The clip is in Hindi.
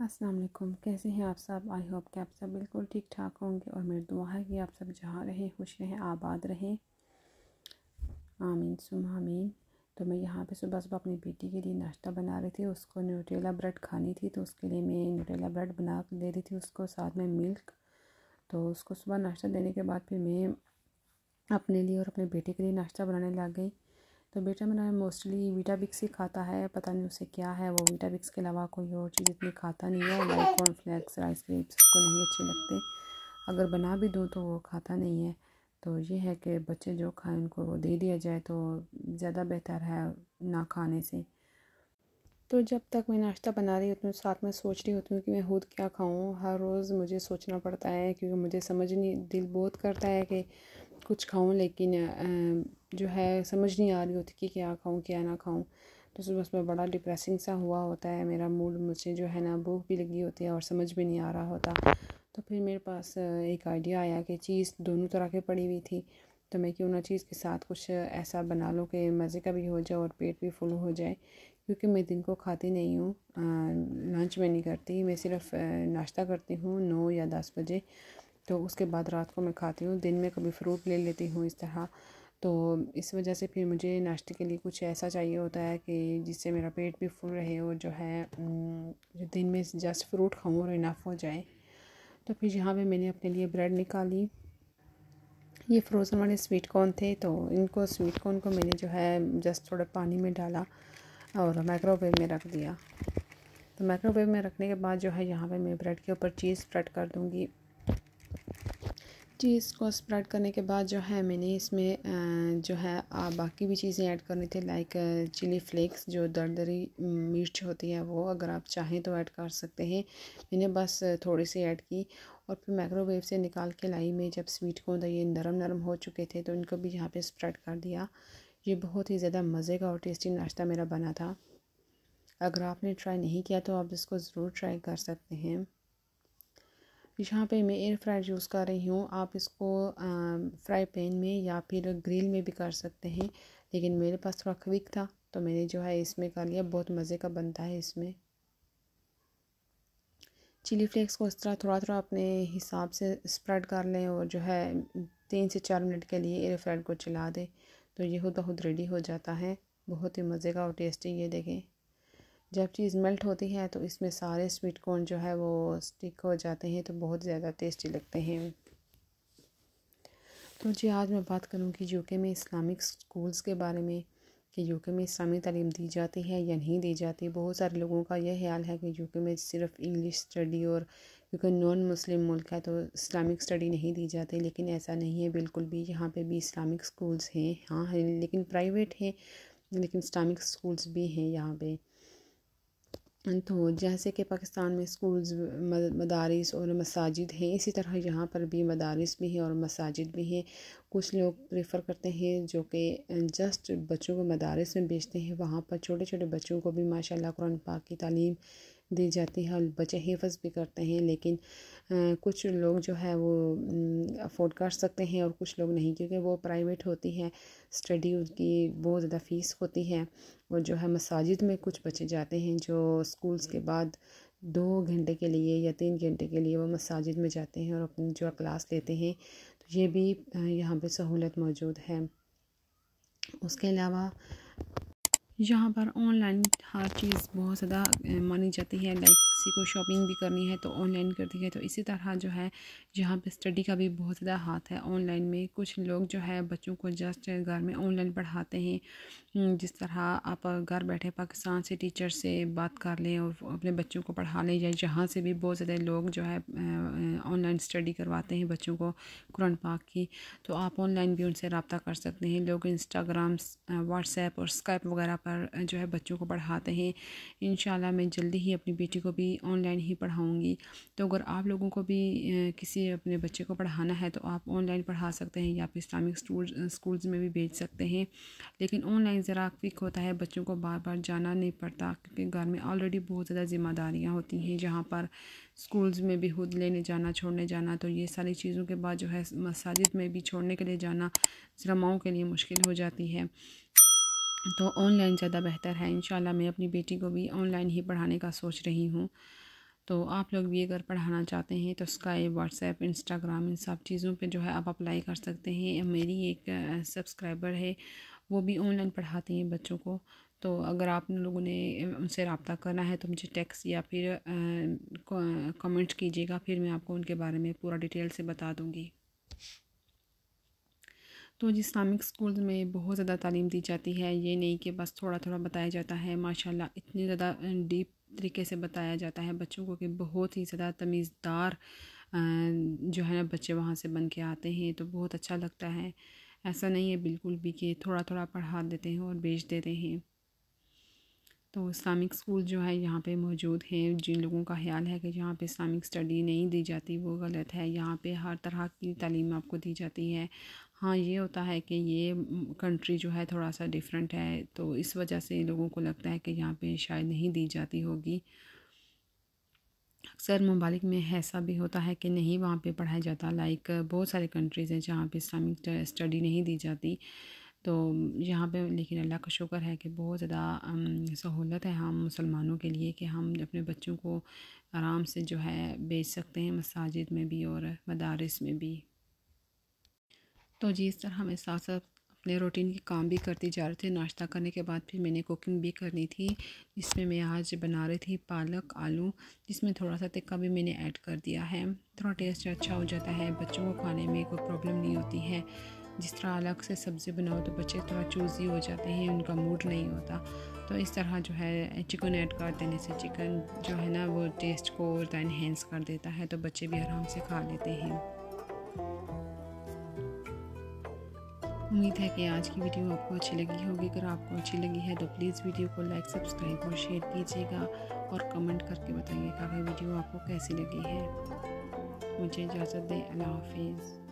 अस्सलाम वालेकुम कैसे हैं आप सब? आई होप कि आप सब बिल्कुल ठीक ठाक होंगे और मेरी दुआ है कि आप सब जहाँ रहें, खुश रहें, आबाद रहें। आमीन, सुम, आमीन। तो मैं यहाँ पे सुबह सुबह अपनी बेटी के लिए नाश्ता बना रही थी। उसको न्यूटेला ब्रेड खानी थी तो उसके लिए मैं न्यूटेला ब्रेड बना दे रही थी उसको, साथ में मिल्क तो उसको सुबह नाश्ता देने के बाद फिर मैं अपने लिए और अपने बेटे के लिए नाश्ता बनाने लग गई। तो बेटा मेरा मोस्टली वीटाबिक्स ही खाता है, पता नहीं उसे क्या है, वो वीटाबिक्स के अलावा कोई और चीज़ इतनी खाता नहीं है लाइक कॉर्नफ्लेक्स राइस क्रीम्स उसको नहीं अच्छे लगते। अगर बना भी दूँ तो वो खाता नहीं है। तो ये है कि बच्चे जो खाएँ, उनको वो दे दिया जाए तो ज़्यादा बेहतर है ना खाने से। तो जब तक मैं नाश्ता बना रही होती हूँ, साथ में सोच रही होती हूँ कि मैं खुद क्या खाऊँ, हर रोज़ मुझे सोचना पड़ता है, क्योंकि मुझे समझ नहीं, दिल बहुत करता है कि कुछ खाऊं, लेकिन जो है समझ नहीं आ रही होती कि क्या खाऊं, क्या ना खाऊं। तो सुबह सुबह बड़ा डिप्रेसिंग सा हुआ होता है मेरा मूड मुझे जो है ना भूख भी लगी होती है और समझ भी नहीं आ रहा होता। तो फिर मेरे पास एक आइडिया आया कि चीज़ दोनों तरह की पड़ी हुई थी। तो मैं क्यों ना चीज़ के साथ कुछ ऐसा बना लूँ कि मज़े का भी हो जाए और पेट भी फुल हो जाए, क्योंकि मैं दिन को खाती नहीं हूँ। लंच में नहीं करती, मैं सिर्फ़ नाश्ता करती हूँ नौ या दस बजे। तो उसके बाद रात को मैं खाती हूँ, दिन में कभी फ्रूट ले लेती हूँ इस तरह। तो इस वजह से फिर मुझे नाश्ते के लिए कुछ ऐसा चाहिए होता है कि जिससे मेरा पेट भी फुल रहे और जो है जो दिन में जस्ट फ्रूट खाऊँ और इनफ हो जाए। तो फिर यहाँ पे मैंने अपने लिए ब्रेड निकाली। ये फ्रोज़न वाले स्वीट कॉर्न थे तो इनको स्वीट कॉर्न को मैंने जो है जस्ट थोड़ा पानी में डाला और माइक्रोवेव में रख दिया। तो माइक्रोवेव में रखने के बाद जो है यहाँ पे मैं ब्रेड के ऊपर चीज़ स्प्रेड कर दूँगी। चीज़ को स्प्रेड करने के बाद जो है मैंने इसमें जो है बाकी भी चीज़ें ऐड करनी थी लाइक चिली फ्लेक्स जो दरदरी मिर्च होती है वो अगर आप चाहें तो ऐड कर सकते हैं। मैंने बस थोड़ी सी ऐड की और फिर माइक्रोवेव से निकाल के लाई में, जब स्वीट को ये नरम नरम हो चुके थे तो इनको भी यहाँ पे स्प्रेड कर दिया। ये बहुत ही ज़्यादा मज़े का और टेस्टी नाश्ता मेरा बना था। अगर आपने ट्राई नहीं किया तो आप इसको ज़रूर ट्राई कर सकते हैं। यहाँ पे मैं एयर फ्रायर यूज़ कर रही हूँ। आप इसको फ्राई पैन में या फिर ग्रिल में भी कर सकते हैं। लेकिन मेरे पास थोड़ा क्विक था तो मैंने जो है इसमें कर लिया। बहुत मज़े का बनता है इसमें। चिली फ्लेक्स को इस तरह थोड़ा थोड़ा अपने हिसाब से स्प्रेड कर लें और जो है तीन से चार मिनट के लिए एयर फ्रायर को चला दें। तो ये खुद रेडी हो जाता है। बहुत ही मज़े का और टेस्टी ये देखें। जब चीज़ मेल्ट होती है तो इसमें सारे स्वीट कॉर्न जो है वो स्टिक हो जाते हैं तो बहुत ज़्यादा टेस्टी लगते हैं। तो जी, आज मैं बात करूँगी यूके में इस्लामिक स्कूल्स के बारे में, कि यूके में इस्लामी तालीम दी जाती है या नहीं दी जाती। बहुत सारे लोगों का यह ख्याल है कि यूके में सिर्फ़ इंग्लिश स्टडी और क्योंकि नॉन मुस्लिम मुल्क है तो इस्लामिक स्टडी नहीं दी जाती, लेकिन ऐसा नहीं है। बिल्कुल भी यहाँ पे भी इस्लामिक स्कूल्स हैं हाँ है, लेकिन प्राइवेट हैं, लेकिन इस्लामिक स्कूल्स भी हैं यहाँ पे। तो जैसे कि पाकिस्तान में स्कूल्स मदारस और मसाजिद हैं, इसी तरह यहाँ पर भी मदारस भी हैं और मसाजिद भी हैं। कुछ लोग प्रेफर करते हैं जो कि जस्ट बच्चों को मदारस में भेजते हैं, वहाँ पर छोटे छोटे बच्चों को भी माशाल्लाह कुरान पाक की तालीम दी जाती है और बच्चे हिफज भी करते हैं, लेकिन कुछ लोग जो है वो अफोर्ड कर सकते हैं और कुछ लोग नहीं, क्योंकि वो प्राइवेट होती है, स्टडी उनकी बहुत ज़्यादा फ़ीस होती है और जो है मसाजिद में कुछ बच्चे जाते हैं जो स्कूल्स के बाद दो घंटे के लिए या तीन घंटे के लिए वो मसाजिद में जाते हैं और अपनी जो क्लास लेते हैं तो ये भी यहाँ पे सहूलत मौजूद है। उसके अलावा यहाँ पर ऑनलाइन हर चीज़ बहुत ज़्यादा मानी जाती है लाइक किसी को शॉपिंग भी करनी है तो ऑनलाइन करती है तो इसी तरह जो है यहाँ पे स्टडी का भी बहुत ज़्यादा हाथ है, ऑनलाइन में कुछ लोग जो है बच्चों को जस्ट घर में ऑनलाइन पढ़ाते हैं। जिस तरह आप घर बैठे पाकिस्तान से टीचर से बात कर लें और अपने बच्चों को पढ़ा लें, या जहाँ से भी बहुत ज़्यादा लोग जो है ऑनलाइन स्टडी करवाते हैं बच्चों को कुरान पाक की तो आप ऑनलाइन भी उनसे रबता कर सकते हैं। लोग इंस्टाग्राम व्हाट्सएप और स्काइप वगैरह पर जो है बच्चों को पढ़ाते हैं। इन मैं जल्दी ही अपनी बेटी को भी ऑनलाइन ही पढ़ाऊँगी। तो अगर आप लोगों को भी किसी अपने बच्चे को पढ़ाना है तो आप ऑनलाइन पढ़ा सकते हैं या फिर इस्लामिक स्कूल्स में भी भेज सकते हैं। लेकिन ऑनलाइन ज़रा क्विक होता है, बच्चों को बार बार जाना नहीं पड़ता, क्योंकि घर में ऑलरेडी बहुत ज़्यादा ज़िम्मेदारियाँ होती हैं। जहाँ पर स्कूल्स में भी खुद लेने जाना, छोड़ने जाना तो ये सारी चीज़ों के बाद जो है, मसाजिद में भी छोड़ने के लिए जाना, ज़रा के लिए मुश्किल हो जाती है। तो ऑनलाइन ज़्यादा बेहतर है। इन मैं अपनी बेटी को भी ऑनलाइन ही पढ़ाने का सोच रही हूँ। तो आप लोग भी अगर पढ़ाना चाहते हैं तो स्काई व्हाट्सएप इंस्टाग्राम इन सब चीज़ों पे जो है आप अप्लाई कर सकते हैं। मेरी एक सब्सक्राइबर है, वो भी ऑनलाइन पढ़ाती हैं बच्चों को। तो अगर आप लोगों ने उनसे रबता करना है तो मुझे टेक्स्ट या फिर कमेंट कीजिएगा, फिर मैं आपको उनके बारे में पूरा डिटेल से बता दूँगी। तो जी इस्लामिक स्कूल में बहुत ज़्यादा तालीम दी जाती है। ये नहीं कि बस थोड़ा थोड़ा बताया जाता है। माशाल्लाह इतनी ज़्यादा डीप तरीके से बताया जाता है बच्चों को कि बहुत ही ज़्यादा तमीज़दार जो है ना बच्चे वहाँ से बन के आते हैं। तो बहुत अच्छा लगता है। ऐसा नहीं है बिल्कुल भी कि थोड़ा थोड़ा पढ़ा देते हैं और बेच देते हैं। तो इस्लामिक स्कूल जो है यहाँ पे मौजूद हैं। जिन लोगों का ख्याल है कि यहाँ पे इस्लामिक स्टडी नहीं दी जाती वो गलत है। यहाँ पे हर तरह की तालीम आपको दी जाती है। हाँ ये होता है कि ये कंट्री जो है थोड़ा सा डिफरेंट है तो इस वजह से लोगों को लगता है कि यहाँ पे शायद नहीं दी जाती होगी। अक्सर ममालिक में ऐसा भी होता है कि नहीं वहाँ पे पढ़ाया जाता लाइक बहुत सारे कंट्रीज़ हैं जहाँ पे इस्लामिक स्टडी नहीं दी जाती। तो यहाँ पे लेकिन अल्लाह का शुक्र है कि बहुत ज़्यादा सहूलत है हम मुसलमानों के लिए कि हम अपने बच्चों को आराम से जो है बेच सकते हैं मसाजिद में भी और मदारस में भी। तो जी, इस तरह हमें साथ साथ अपने रूटीन के काम भी करती जा रहे थे। नाश्ता करने के बाद फिर मैंने कुकिंग भी करनी थी, जिसमें मैं आज बना रही थी पालक, आलू, जिसमें थोड़ा सा तिक्का भी मैंने ऐड कर दिया है। थोड़ा टेस्ट अच्छा हो जाता है, बच्चों को खाने में कोई प्रॉब्लम नहीं होती है। जिस तरह अलग से सब्ज़ी बनाओ तो बच्चे थोड़ा चूज़ी हो जाते हैं, उनका मूड नहीं होता। तो इस तरह जो है चिकन ऐड कर देने से चिकन जो है ना, वो टेस्ट को और इन्हेंस कर देता है तो बच्चे भी आराम से खा लेते हैं। उम्मीद है कि आज की वीडियो आपको अच्छी लगी होगी। अगर आपको अच्छी लगी है तो प्लीज़ वीडियो को लाइक सब्सक्राइब और शेयर कीजिएगा और कमेंट करके बताइएगा वीडियो आपको कैसी लगी है। मुझे इजाज़त दें। अल्लाह हाफिज़।